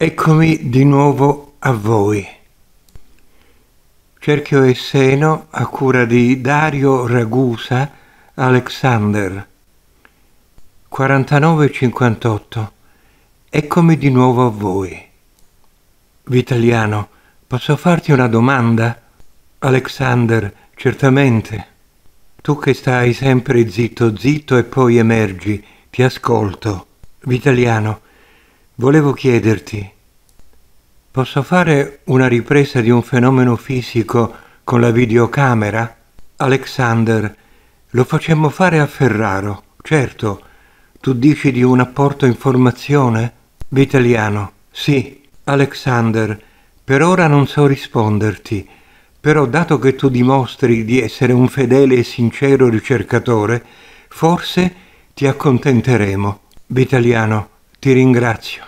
Eccomi di nuovo a voi. Cerchio e seno a cura di Dario Ragusa Alexander. 4958. Eccomi di nuovo a voi. Vitaliano, posso farti una domanda? Alexander, certamente. Tu che stai sempre zitto zitto e poi emergi, ti ascolto. Vitaliano, Volevo chiederti, posso fare una ripresa di un fenomeno fisico con la videocamera? Alexander, lo facemmo fare a Ferraro, certo. Tu dici di un apporto informazione? Vitaliano, sì. Alexander, per ora non so risponderti, però dato che tu dimostri di essere un fedele e sincero ricercatore, forse ti accontenteremo. Vitaliano, ti ringrazio.